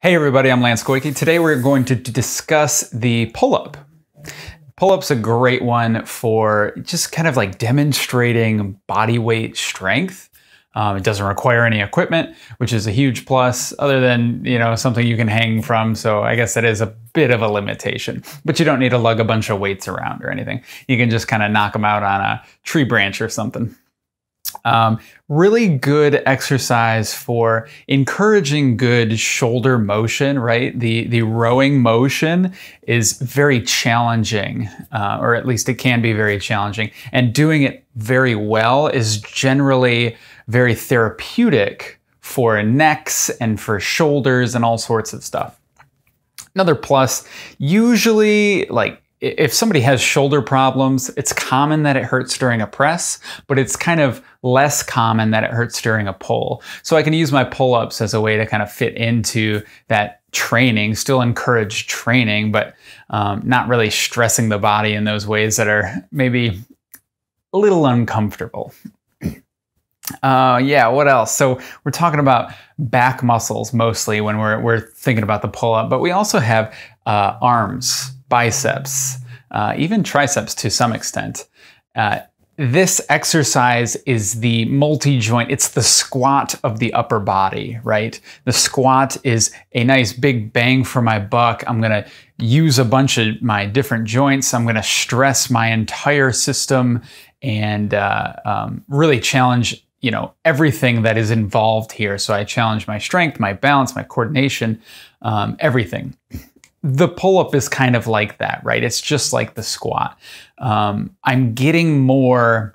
Hey everybody, I'm Lance Goyke. Today we're going to discuss the pull-up. Pull-up's a great one for just kind of like demonstrating body weight strength. Um, it doesn't require any equipment, which is a huge plus other than, you know, something you can hang from. So I guess that is a bit of a limitation, but you don't need to lug a bunch of weights around or anything. You can just kind of knock them out on a tree branch or something. Um, really good exercise for encouraging good shoulder motion, right? The, the rowing motion is very challenging, uh, or at least it can be very challenging. And doing it very well is generally very therapeutic for necks and for shoulders and all sorts of stuff. Another plus, usually like if somebody has shoulder problems, it's common that it hurts during a press, but it's kind of less common that it hurts during a pull. So I can use my pull-ups as a way to kind of fit into that training, still encourage training, but um, not really stressing the body in those ways that are maybe a little uncomfortable. Uh, yeah, what else? So we're talking about back muscles mostly when we're, we're thinking about the pull-up, but we also have uh, arms biceps, uh, even triceps to some extent. Uh, this exercise is the multi joint, it's the squat of the upper body, right? The squat is a nice big bang for my buck. I'm gonna use a bunch of my different joints. I'm gonna stress my entire system and uh, um, really challenge you know everything that is involved here so i challenge my strength my balance my coordination um, everything the pull up is kind of like that, right? It's just like the squat. Um, I'm getting more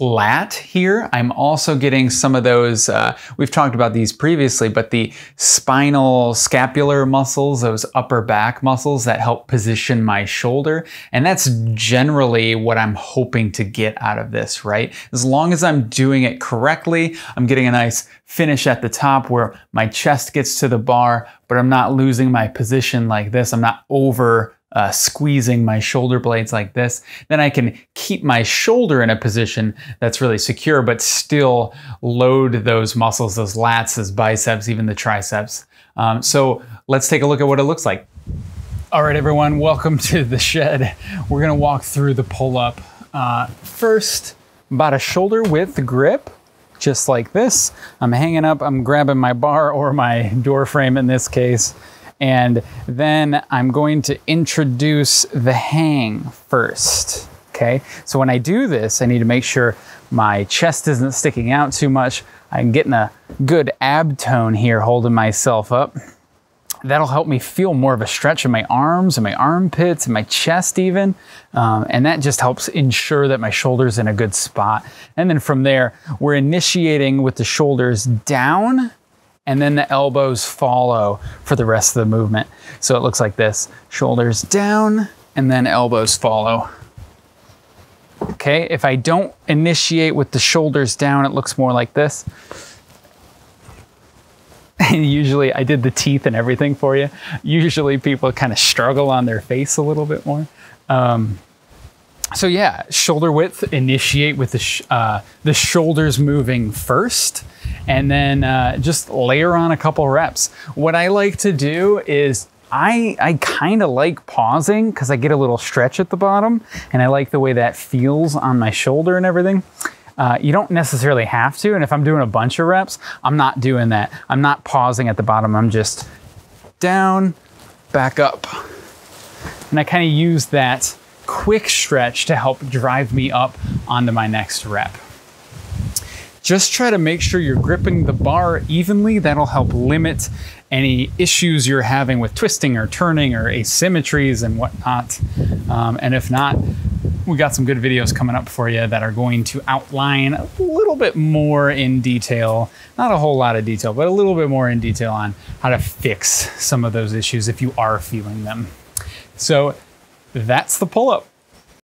lat here. I'm also getting some of those, uh, we've talked about these previously, but the spinal scapular muscles, those upper back muscles that help position my shoulder. And that's generally what I'm hoping to get out of this, right? As long as I'm doing it correctly, I'm getting a nice finish at the top where my chest gets to the bar, but I'm not losing my position like this. I'm not over uh, squeezing my shoulder blades like this, then I can keep my shoulder in a position that's really secure, but still load those muscles, those lats, those biceps, even the triceps. Um, so let's take a look at what it looks like. All right, everyone, welcome to the shed. We're gonna walk through the pull up. Uh, first, about a shoulder width grip, just like this. I'm hanging up, I'm grabbing my bar or my door frame in this case, and then I'm going to introduce the hang first. Okay, so when I do this, I need to make sure my chest isn't sticking out too much. I'm getting a good ab tone here holding myself up. That'll help me feel more of a stretch in my arms and my armpits and my chest even. Um, and that just helps ensure that my shoulder's in a good spot. And then from there, we're initiating with the shoulders down and then the elbows follow for the rest of the movement. So it looks like this, shoulders down and then elbows follow. Okay, if I don't initiate with the shoulders down, it looks more like this. And usually I did the teeth and everything for you. Usually people kind of struggle on their face a little bit more. Um, so yeah, shoulder width, initiate with the, sh uh, the shoulders moving first, and then uh, just layer on a couple reps. What I like to do is I, I kind of like pausing because I get a little stretch at the bottom, and I like the way that feels on my shoulder and everything. Uh, you don't necessarily have to, and if I'm doing a bunch of reps, I'm not doing that. I'm not pausing at the bottom, I'm just down, back up. And I kind of use that quick stretch to help drive me up onto my next rep. Just try to make sure you're gripping the bar evenly. That'll help limit any issues you're having with twisting or turning or asymmetries and whatnot. Um, and if not, we got some good videos coming up for you that are going to outline a little bit more in detail, not a whole lot of detail, but a little bit more in detail on how to fix some of those issues if you are feeling them. So that's the pull up.